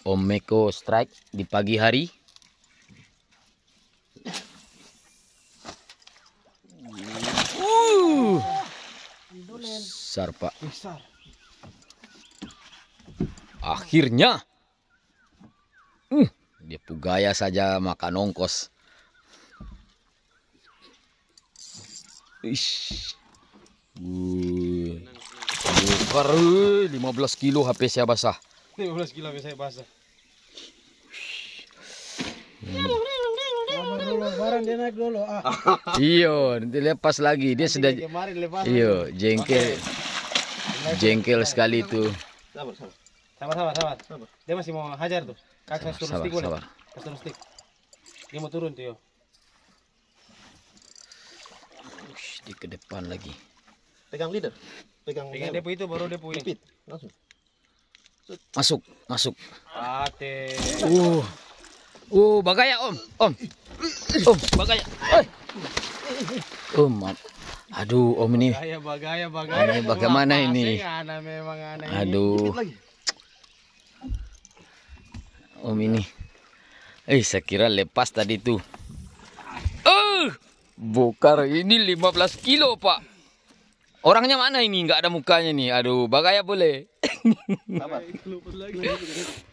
Om Meko strike di pagi hari. Uh, besar pak. Akhirnya. Uh, dia pugaya saja makan ongkos. Ish. Uh, eh, 15 kilo HP saya basah. 15 kilo bisa basah. Barang dia naik dulu. Ah, Iyo, nanti lepas lagi. Dia sudah Kemarin lepas. iyo jengkel. Jengkel sekali tuh. Sabar, sabar. Sabar, sabar, sabar. Dia masih mau hajar tuh. Kakak suruh stick boleh? turun stick. Dia mau turun tuh yo. Ush, di ke depan lagi. Pegang leader. Pegang Pegang depo itu baru depo ini. Pit. Langsung. Masuk, masuk. Ate. Uh. Uh, bagaya Om. Om. Om, bagaya. Oi. Om. Aduh, Om ini. Bagaya, bagaya, bagaya. Ini bagaimana Wah, ini? Aduh. Om ini. Eh, saya kira lepas tadi tuh. Eh, bokar ini 15 kilo, Pak. Orangnya mana ini? Nggak ada mukanya nih. Aduh, bagaya boleh.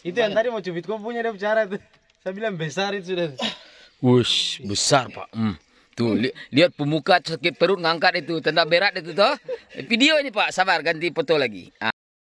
Itu yang tadi mau cubit kau punya dia bicara tuh. Saya bilang besar itu sudah. Wush, besar, Pak. Hmm. Tuh, li lihat pemuka sakit perut ngangkat itu. Tanda berat itu toh. Video ini, Pak. Sabar, ganti foto lagi. Ah.